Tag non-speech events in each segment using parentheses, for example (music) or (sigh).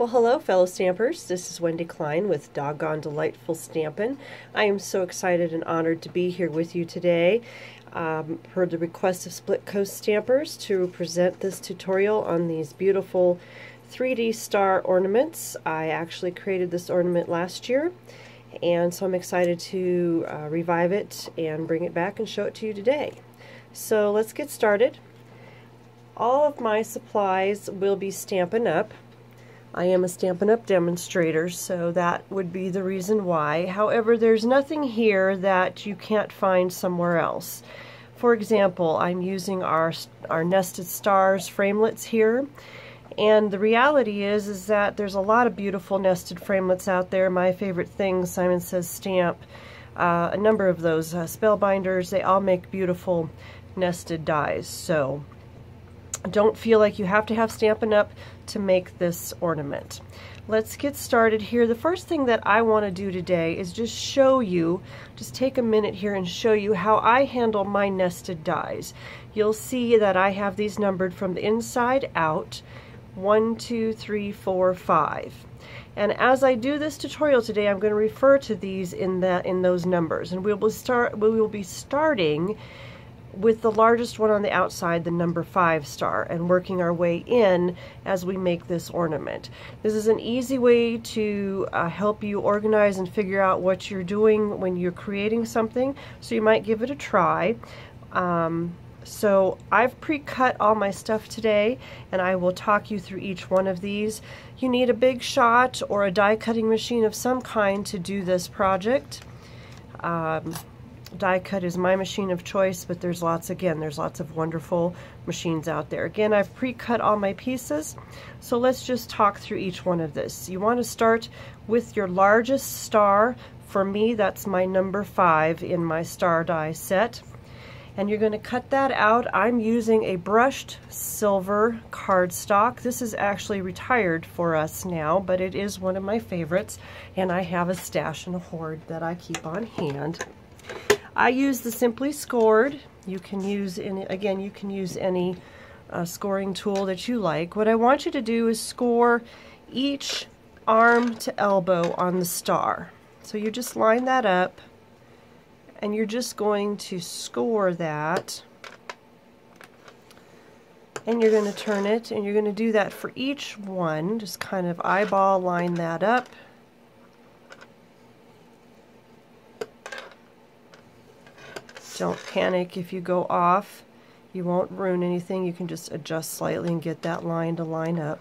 Well, hello, fellow stampers. This is Wendy Klein with Doggone Delightful Stampin'. I am so excited and honored to be here with you today. Um, per the request of Splitcoaststampers to present this tutorial on these beautiful 3D star ornaments. I actually created this ornament last year and so I'm excited to uh, revive it and bring it back and show it to you today. So let's get started. All of my supplies will be Stampin' Up! I am a Stampin' Up! demonstrator, so that would be the reason why. However, there's nothing here that you can't find somewhere else. For example, I'm using our, our Nested Stars framelits here. And the reality is, is that there's a lot of beautiful nested framelits out there. My favorite thing, Simon Says Stamp, uh, a number of those uh, spellbinders, they all make beautiful nested dies. So don't feel like you have to have Stampin' Up! to make this ornament. Let's get started here. The first thing that I want to do today is just show you, just take a minute here and show you how I handle my nested dies. You'll see that I have these numbered from the inside out, one, two, three, four, five. And as I do this tutorial today, I'm going to refer to these in that in those numbers, and we will start. We will be starting with the largest one on the outside, the number five star, and working our way in as we make this ornament. This is an easy way to uh, help you organize and figure out what you're doing when you're creating something, so you might give it a try. Um, so I've pre-cut all my stuff today and I will talk you through each one of these. You need a big shot or a die cutting machine of some kind to do this project. Um, die cut is my machine of choice, but there's lots, again, there's lots of wonderful machines out there. Again, I've pre-cut all my pieces, so let's just talk through each one of this. You want to start with your largest star. For me, that's my number five in my star die set. And you're going to cut that out. I'm using a brushed silver cardstock. This is actually retired for us now, but it is one of my favorites. And I have a stash and a hoard that I keep on hand. I use the Simply Scored. You can use, any, again, you can use any uh, scoring tool that you like. What I want you to do is score each arm to elbow on the star. So you just line that up and you're just going to score that and you're going to turn it and you're going to do that for each one just kind of eyeball line that up Don't panic if you go off. You won't ruin anything. You can just adjust slightly and get that line to line up.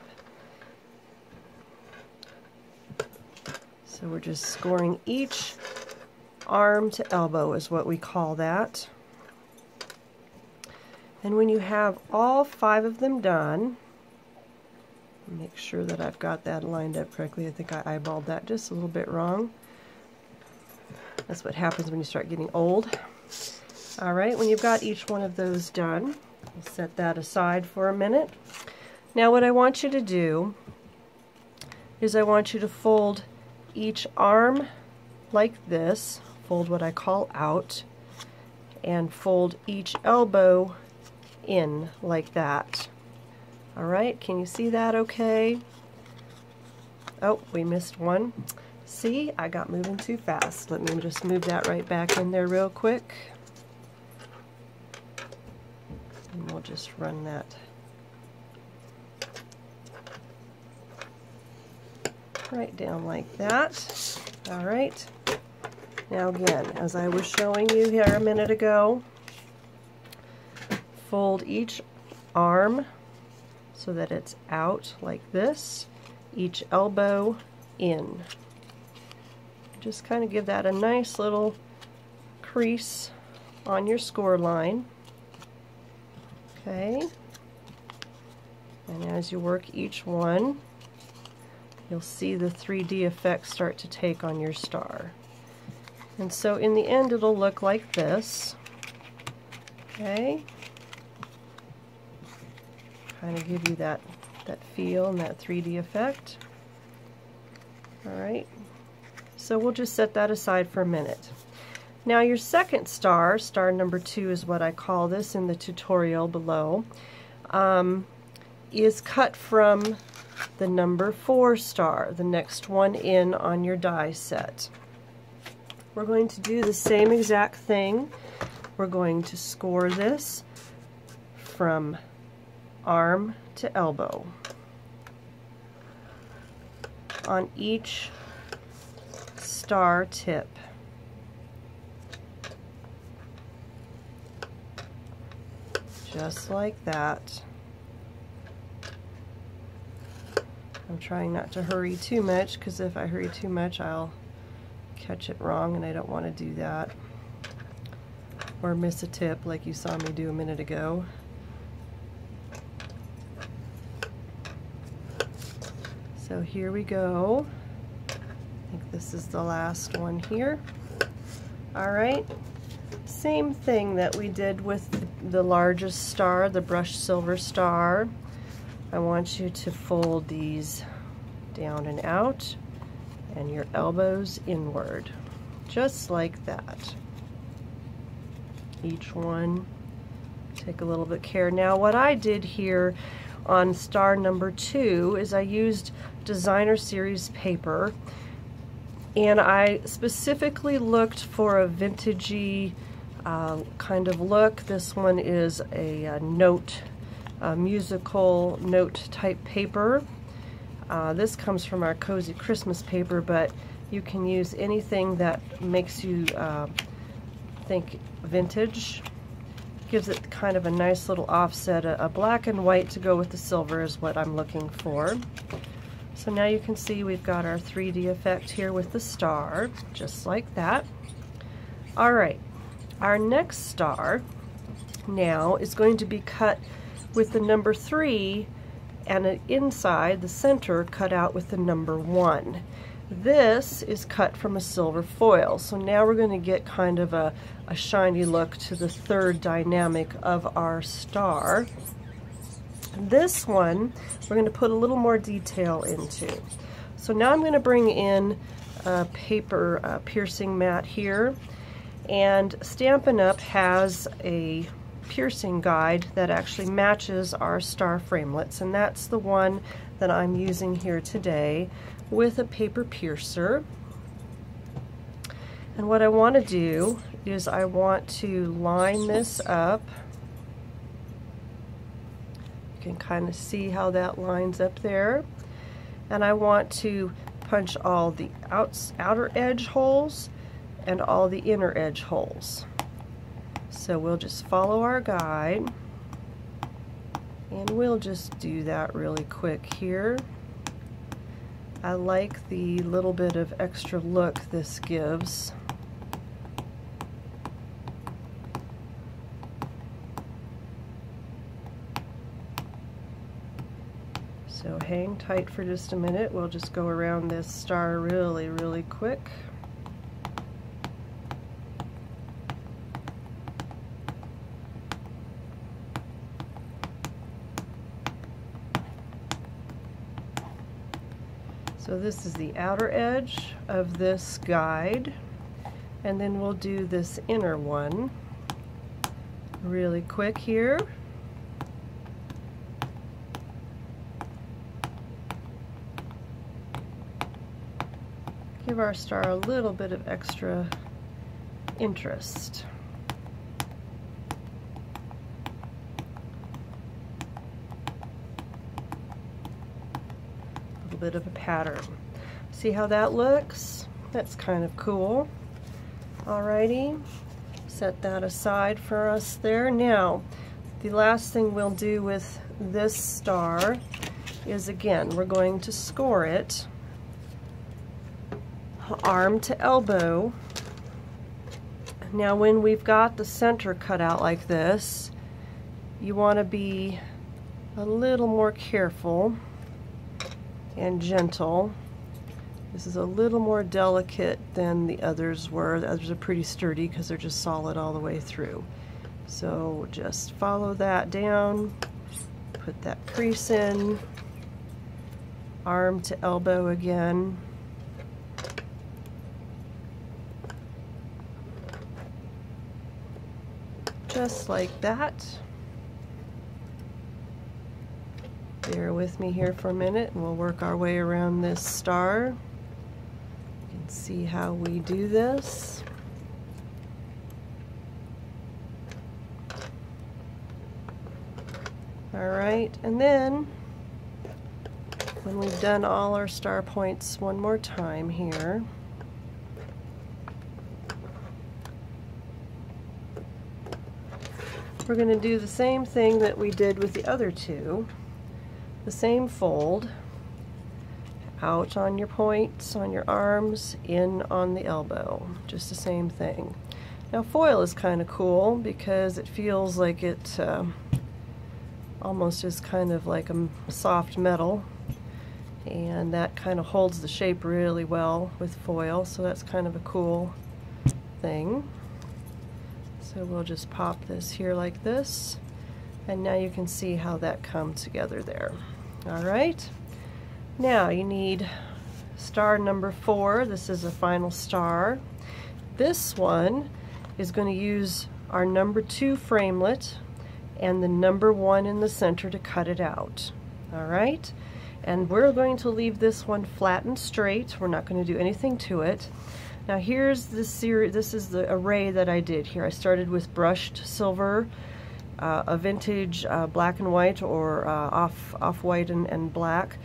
So we're just scoring each arm to elbow is what we call that. And when you have all five of them done, make sure that I've got that lined up correctly. I think I eyeballed that just a little bit wrong. That's what happens when you start getting old. All right, when you've got each one of those done, set that aside for a minute. Now what I want you to do is I want you to fold each arm like this, fold what I call out, and fold each elbow in like that. All right, can you see that okay? Oh, we missed one. See, I got moving too fast. Let me just move that right back in there real quick. And we'll just run that right down like that. All right. Now again, as I was showing you here a minute ago, fold each arm so that it's out like this, each elbow in. Just kind of give that a nice little crease on your score line. Okay. And as you work each one, you'll see the 3D effect start to take on your star. And so in the end it'll look like this. Okay. Kind of give you that, that feel and that 3D effect. Alright. So we'll just set that aside for a minute. Now your second star, star number two is what I call this in the tutorial below, um, is cut from the number four star, the next one in on your die set. We're going to do the same exact thing. We're going to score this from arm to elbow on each star tip. Just like that. I'm trying not to hurry too much because if I hurry too much I'll catch it wrong and I don't want to do that or miss a tip like you saw me do a minute ago. So here we go. I think this is the last one here. All right, same thing that we did with the largest star, the brushed silver star. I want you to fold these down and out and your elbows inward, just like that. Each one, take a little bit care. Now what I did here on star number two is I used designer series paper and I specifically looked for a vintagey uh, kind of look. This one is a, a note a musical note type paper. Uh, this comes from our Cozy Christmas paper, but you can use anything that makes you uh, think vintage. Gives it kind of a nice little offset. A, a black and white to go with the silver is what I'm looking for. So now you can see we've got our 3D effect here with the star, just like that. All right, our next star now is going to be cut with the number three and an inside, the center, cut out with the number one. This is cut from a silver foil. So now we're going to get kind of a, a shiny look to the third dynamic of our star. This one, we're going to put a little more detail into. So now I'm going to bring in a paper uh, piercing mat here. And Stampin' Up! has a piercing guide that actually matches our star framelits and that's the one that I'm using here today with a paper piercer. And what I want to do is I want to line this up. You can kind of see how that lines up there. And I want to punch all the outs, outer edge holes and all the inner edge holes so we'll just follow our guide and we'll just do that really quick here. I like the little bit of extra look this gives. So hang tight for just a minute. We'll just go around this star really, really quick. So this is the outer edge of this guide and then we'll do this inner one really quick here. Give our star a little bit of extra interest. Bit of a pattern. See how that looks? That's kind of cool. Alrighty, set that aside for us there. Now, the last thing we'll do with this star is again, we're going to score it arm to elbow. Now when we've got the center cut out like this, you want to be a little more careful and gentle. This is a little more delicate than the others were. The others are pretty sturdy because they're just solid all the way through. So just follow that down, put that crease in, arm to elbow again. Just like that. Bear with me here for a minute and we'll work our way around this star. You can see how we do this. Alright, and then when we've done all our star points one more time here, we're going to do the same thing that we did with the other two. The same fold, out on your points, on your arms, in on the elbow. Just the same thing. Now foil is kind of cool because it feels like it uh, almost is kind of like a soft metal and that kind of holds the shape really well with foil so that's kind of a cool thing. So we'll just pop this here like this. And now you can see how that comes together there. All right. Now you need star number four. This is a final star. This one is going to use our number two framelit and the number one in the center to cut it out. All right. And we're going to leave this one flat and straight. We're not going to do anything to it. Now here's the series, this is the array that I did here. I started with brushed silver, uh, a vintage uh, black and white or uh, off, off white and, and black,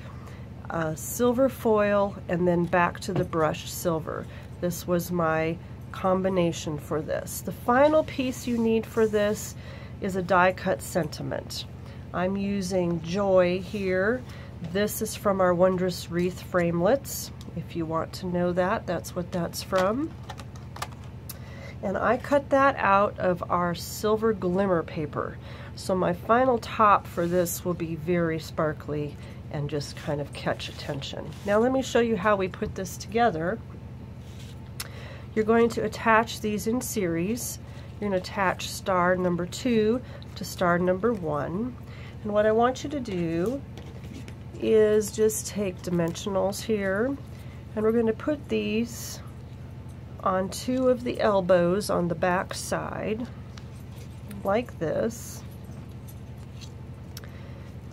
uh, silver foil, and then back to the brushed silver. This was my combination for this. The final piece you need for this is a die cut sentiment. I'm using Joy here. This is from our Wondrous Wreath Framelits. If you want to know that, that's what that's from. And I cut that out of our silver glimmer paper. So my final top for this will be very sparkly and just kind of catch attention. Now let me show you how we put this together. You're going to attach these in series. You're going to attach star number two to star number one. And what I want you to do is just take dimensionals here and we're going to put these on two of the elbows on the back side, like this.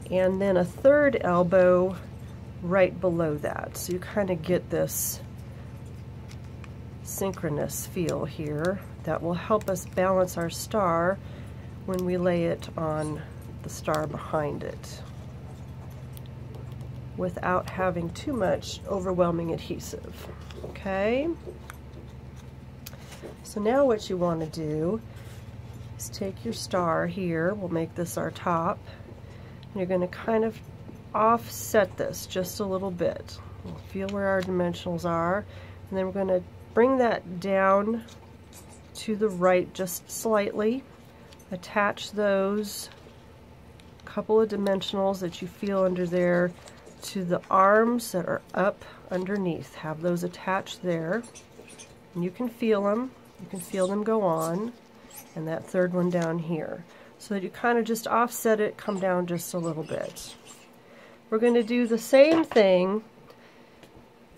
And then a third elbow right below that. So you kind of get this synchronous feel here that will help us balance our star when we lay it on the star behind it without having too much overwhelming adhesive. Okay? So now what you want to do is take your star here, we'll make this our top, and you're going to kind of offset this just a little bit. We'll feel where our dimensionals are, and then we're going to bring that down to the right just slightly, attach those couple of dimensionals that you feel under there to the arms that are up underneath. Have those attached there. And you can feel them. You can feel them go on. And that third one down here. So that you kind of just offset it, come down just a little bit. We're going to do the same thing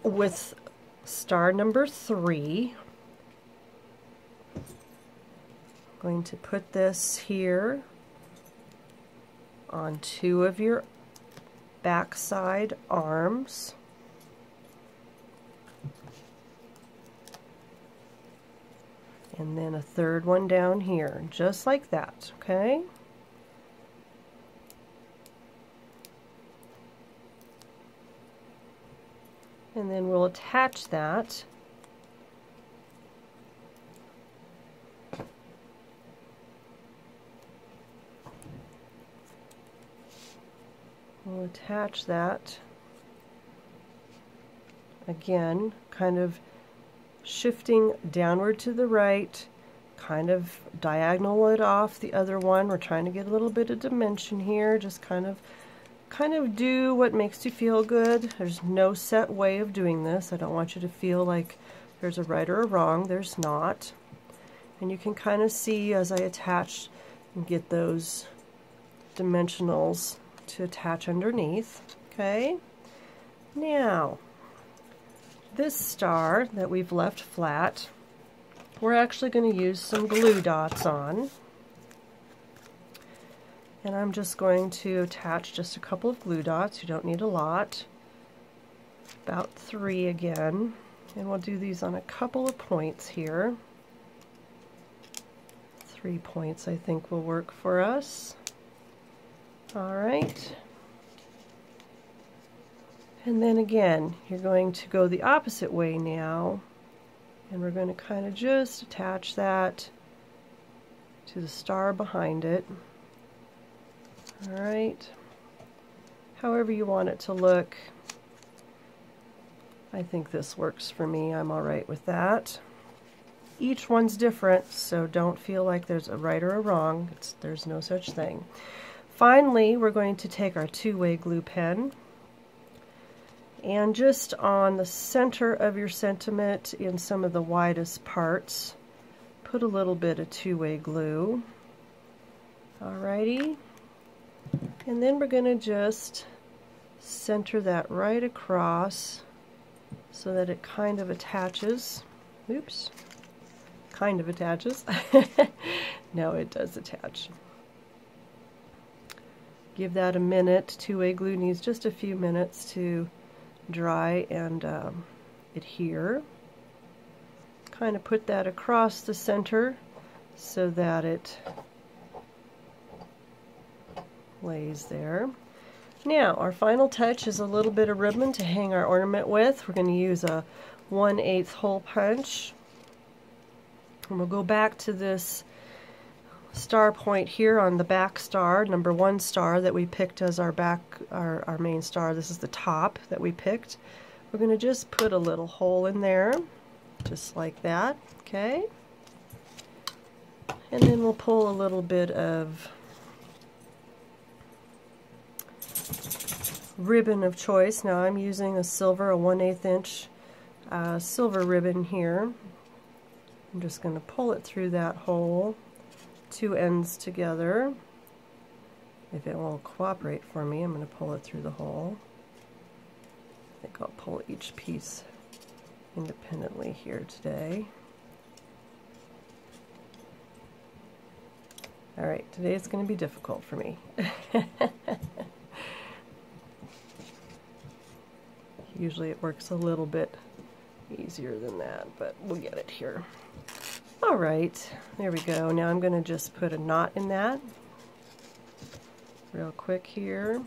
with star number three. I'm going to put this here on two of your backside arms. And then a third one down here, just like that, okay? And then we'll attach that We'll attach that again, kind of shifting downward to the right, kind of diagonal it off the other one. We're trying to get a little bit of dimension here, just kind of kind of do what makes you feel good. There's no set way of doing this. I don't want you to feel like there's a right or a wrong. There's not. And you can kind of see as I attach and get those dimensionals to attach underneath. Okay, now this star that we've left flat, we're actually going to use some glue dots on. And I'm just going to attach just a couple of glue dots. You don't need a lot. About three again. And we'll do these on a couple of points here. Three points I think will work for us. All right. And then again, you're going to go the opposite way now. And we're going to kind of just attach that to the star behind it. All right. However you want it to look. I think this works for me. I'm all right with that. Each one's different, so don't feel like there's a right or a wrong. It's, there's no such thing. Finally, we're going to take our two-way glue pen and just on the center of your sentiment in some of the widest parts, put a little bit of two-way glue. Alrighty. And then we're going to just center that right across so that it kind of attaches. Oops. Kind of attaches. (laughs) no, it does attach. Give that a minute. Two-way glue needs just a few minutes to dry and um, adhere. Kind of put that across the center so that it lays there. Now, our final touch is a little bit of ribbon to hang our ornament with. We're going to use a 1 8 hole punch. And we'll go back to this star point here on the back star, number one star that we picked as our back, our, our main star. This is the top that we picked. We're going to just put a little hole in there, just like that, okay? And then we'll pull a little bit of ribbon of choice. Now I'm using a silver, a 1 8 inch uh, silver ribbon here. I'm just going to pull it through that hole, two ends together. If it won't cooperate for me, I'm going to pull it through the hole. I think I'll pull each piece independently here today. Alright, today it's going to be difficult for me. (laughs) Usually it works a little bit easier than that, but we'll get it here. All right, there we go. Now I'm going to just put a knot in that real quick here.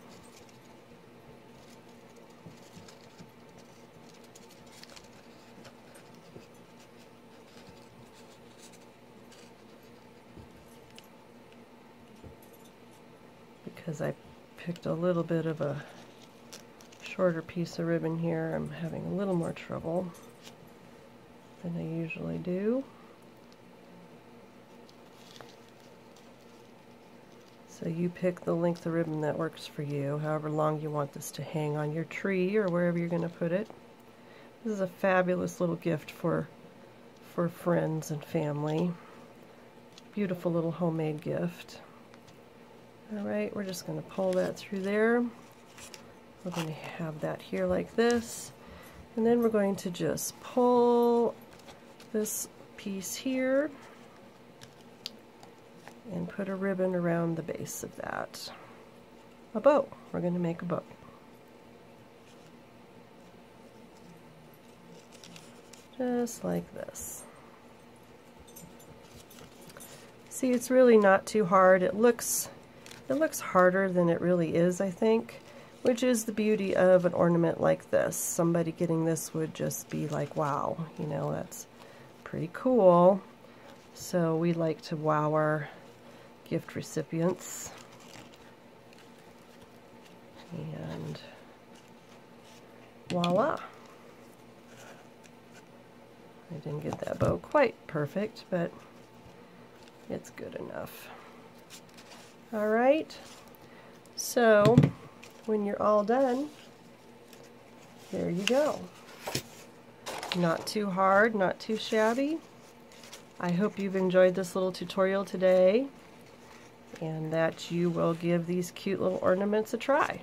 Because I picked a little bit of a shorter piece of ribbon here, I'm having a little more trouble than I usually do. So you pick the length of ribbon that works for you, however long you want this to hang on your tree or wherever you're going to put it. This is a fabulous little gift for for friends and family. Beautiful little homemade gift. Alright, we're just going to pull that through there. We're going to have that here like this. And then we're going to just pull this piece here and put a ribbon around the base of that. A bow. We're going to make a bow. Just like this. See, it's really not too hard. It looks it looks harder than it really is, I think which is the beauty of an ornament like this. Somebody getting this would just be like, wow, you know, that's pretty cool. So we like to wow our gift recipients. And voila. I didn't get that bow quite perfect, but it's good enough. All right, so when you're all done, there you go. Not too hard, not too shabby. I hope you've enjoyed this little tutorial today and that you will give these cute little ornaments a try.